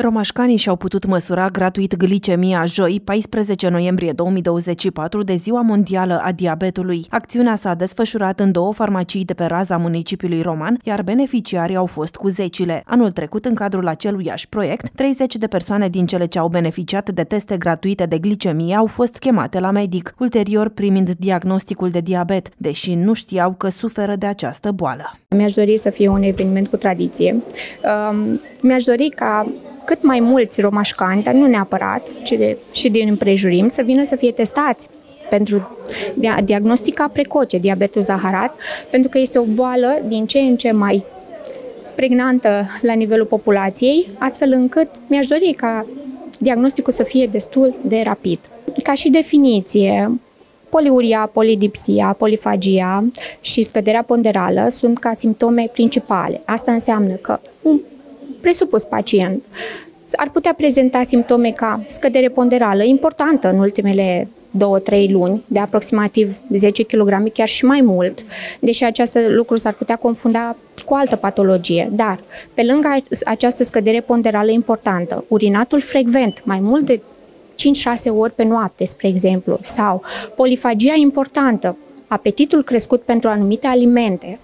Romașcanii și-au putut măsura gratuit glicemia joi, 14 noiembrie 2024, de Ziua Mondială a Diabetului. Acțiunea s-a desfășurat în două farmacii de pe raza municipiului roman, iar beneficiarii au fost cu zecile. Anul trecut, în cadrul aceluiași proiect, 30 de persoane din cele ce au beneficiat de teste gratuite de glicemie au fost chemate la medic, ulterior primind diagnosticul de diabet, deși nu știau că suferă de această boală. Mi-aș dori să fie un eveniment cu tradiție. Um, mi-aș dori ca cât mai mulți romașcani, dar nu neapărat, ci de, și din împrejurim, să vină să fie testați pentru diagnostica precoce, diabetul zaharat, pentru că este o boală din ce în ce mai pregnantă la nivelul populației, astfel încât mi-aș dori ca diagnosticul să fie destul de rapid. Ca și definiție, poliuria, polidipsia, polifagia și scăderea ponderală sunt ca simptome principale. Asta înseamnă că un presupus pacient ar putea prezenta simptome ca scădere ponderală importantă în ultimele 2-3 luni, de aproximativ 10 kg, chiar și mai mult, deși acest lucru s-ar putea confunda cu altă patologie. Dar, pe lângă această scădere ponderală importantă, urinatul frecvent, mai mult de 5-6 ori pe noapte, spre exemplu, sau polifagia importantă, apetitul crescut pentru anumite alimente,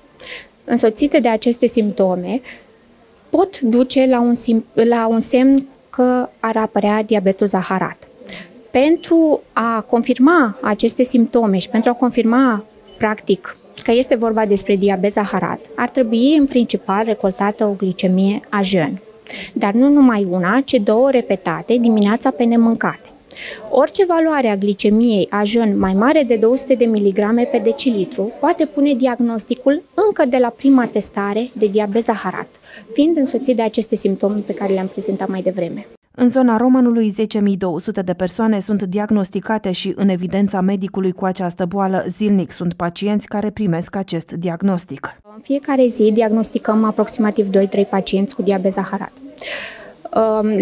însoțite de aceste simptome, pot duce la un, la un semn că ar apărea diabetul zaharat. Pentru a confirma aceste simptome și pentru a confirma, practic, că este vorba despre diabet zaharat, ar trebui în principal recoltată o glicemie a jeun. Dar nu numai una, ci două repetate dimineața pe nemâncate. Orice valoare a glicemiei a jeun mai mare de 200 de mg pe decilitru poate pune diagnosticul încă de la prima testare de diabet zaharat, fiind însoțit de aceste simptome pe care le-am prezentat mai devreme. În zona Romanului, 10.200 de persoane sunt diagnosticate și în evidența medicului cu această boală zilnic sunt pacienți care primesc acest diagnostic. În fiecare zi diagnosticăm aproximativ 2-3 pacienți cu diabet zaharat.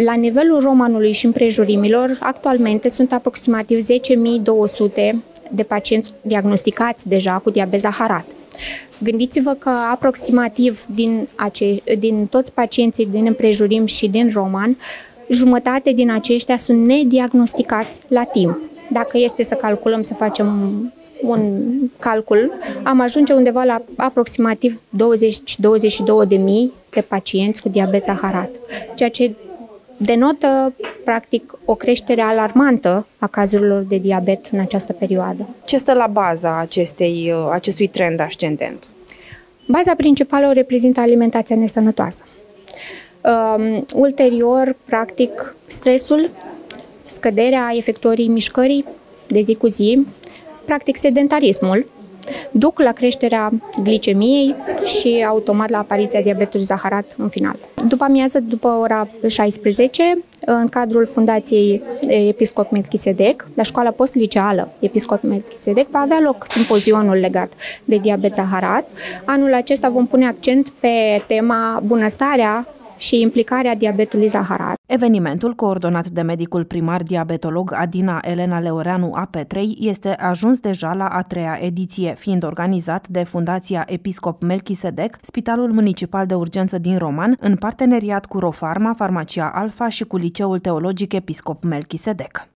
La nivelul romanului și împrejurimilor, actualmente sunt aproximativ 10.200 de pacienți diagnosticați deja cu diabet zaharat. Gândiți-vă că aproximativ din, ace- din toți pacienții din împrejurim și din roman, jumătate din aceștia sunt nediagnosticați la timp. Dacă este să calculăm, să facem un calcul, am ajunge undeva la aproximativ 20-22 de mii de pacienți cu diabet zaharat, ceea ce denotă, practic, o creștere alarmantă a cazurilor de diabet în această perioadă. Ce stă la baza acestei, acestui trend ascendent? Baza principală o reprezintă alimentația nesănătoasă. Um, ulterior, practic, stresul, scăderea efectorii mișcării de zi cu zi, practic sedentarismul, duc la creșterea glicemiei și automat la apariția diabetului zaharat în final. După amiază, după ora 16, în cadrul Fundației Episcop Melchisedec, la școala postliceală Episcop Melchisedec, va avea loc simpozionul legat de diabet zaharat. Anul acesta vom pune accent pe tema bunăstarea și implicarea diabetului zaharat. Evenimentul, coordonat de medicul primar diabetolog Adina Elena Leoreanu a Petrei, este ajuns deja la a treia ediție, fiind organizat de Fundația Episcop Melchisedec, Spitalul Municipal de Urgență din Roman, în parteneriat cu Rofarma, Farmacia Alfa și cu Liceul Teologic Episcop Melchisedec.